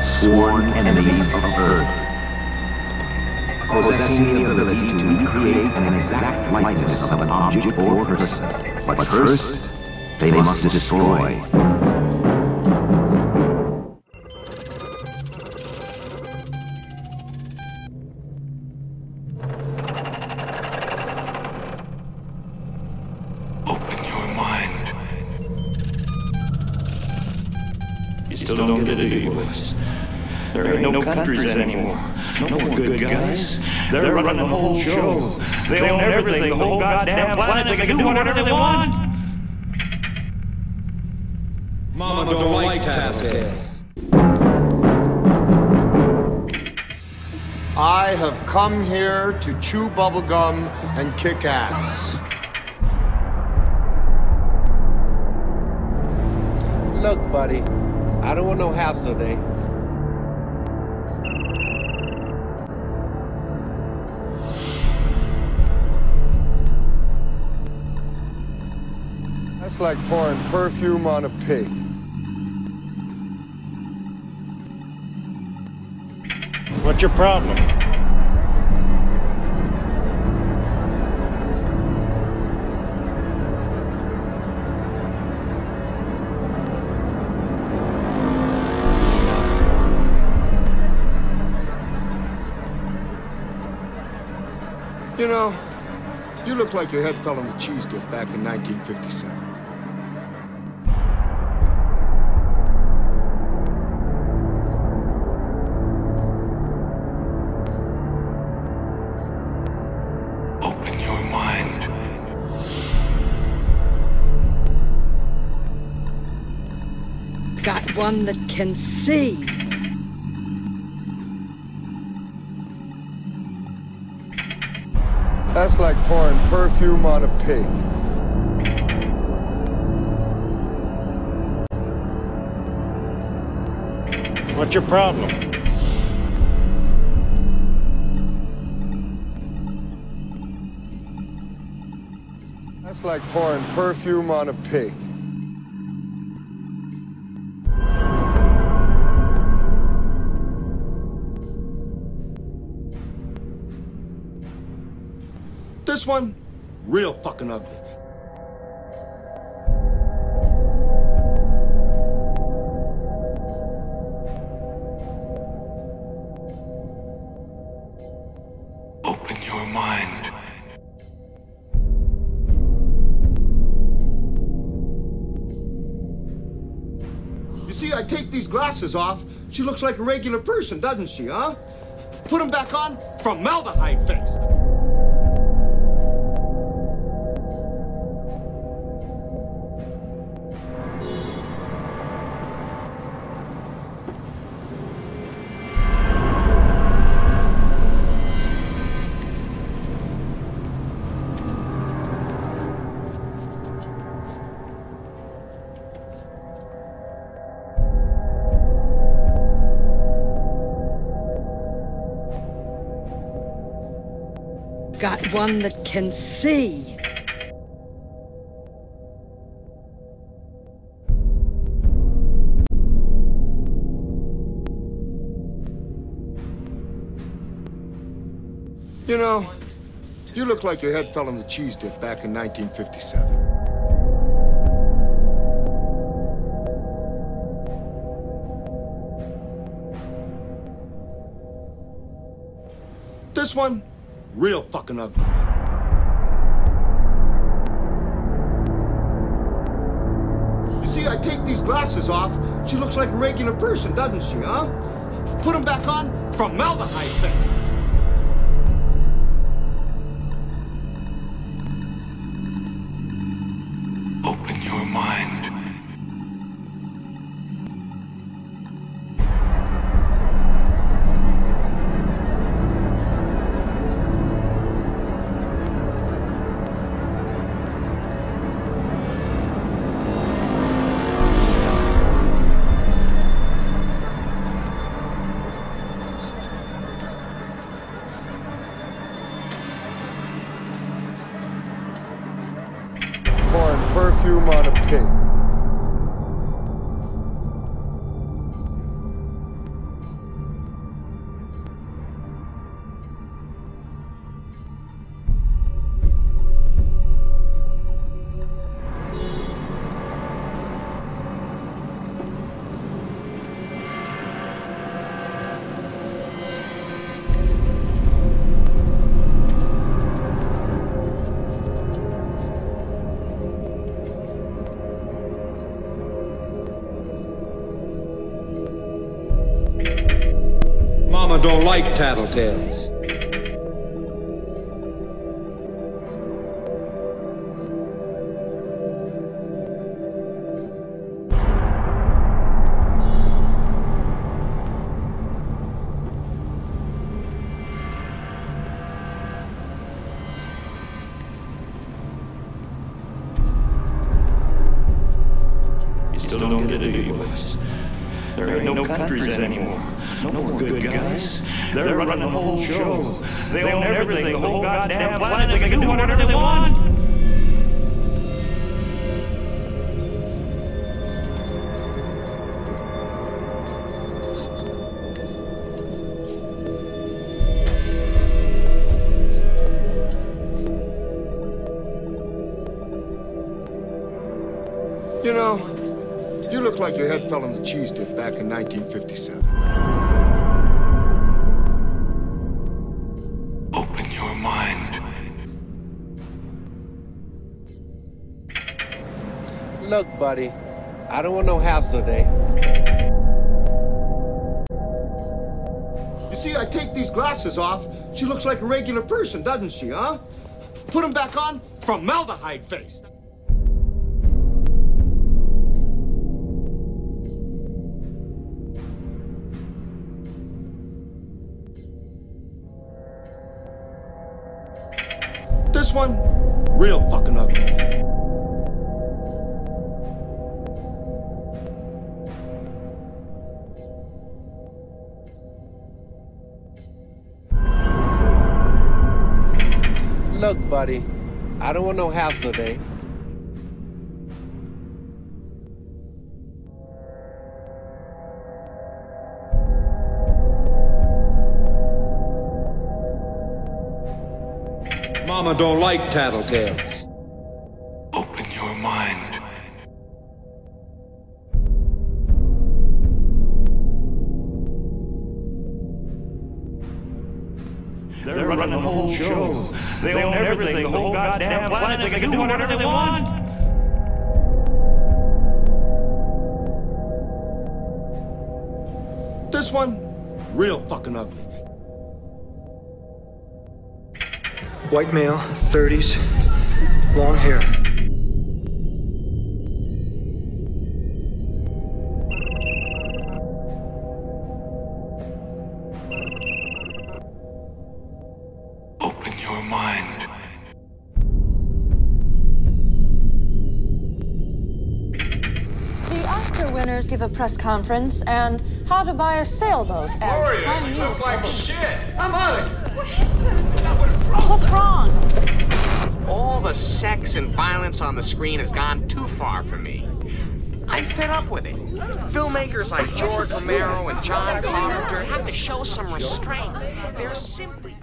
Sworn enemies of Earth. Possessing the ability to recreate an exact likeness of an object or person. But first, they must destroy. Don't get it, you boys. There ain't no countries anymore. No more good guys. They're running the whole show. They own everything, the whole goddamn planet. They can do whatever they want. Mama don't like task I have come here to chew bubblegum and kick ass. Look, buddy, I don't want no hassle today. That's like pouring perfume on a pig. What's your problem? You know, you look like your head fell on the cheese dip back in 1957. Open your mind. Got one that can see. That's like pouring perfume on a pig. What's your problem? That's like pouring perfume on a pig. One, real fucking ugly. Open your mind. You see, I take these glasses off. She looks like a regular person, doesn't she, huh? Put them back on, formaldehyde face. Got one that can see. You know, you look like your head fell on the cheese dip back in 1957. This one, real fucking ugly. You see, I take these glasses off. She looks like a regular person, doesn't she, huh? Put them back on, formaldehyde face. Pouring perfume on a don't like tattletales. Guys. They're running the whole show. They own everything, the whole goddamn planet. They can do whatever they want. You know, you look like your head fell on the cheese dip back in 1957. Look, buddy, I don't want no hassle today. You see, I take these glasses off. She looks like a regular person, doesn't she, huh? Put them back on, formaldehyde face. This one, real fucking ugly. Look, buddy, I don't want no hassle today. Mama don't like tattletales. Open your mind. They're running the whole show. They own everything, the whole goddamn planet. They can do whatever they want. This one, real fucking ugly. White male, 30s, long hair. Oscar give a press conference and how to buy a sailboat as prime news. like shit. I'm out of What's wrong? All the sex and violence on the screen has gone too far for me. I'm fed up with it. Filmmakers like George Romero and John Carpenter have to show some restraint. They're simply.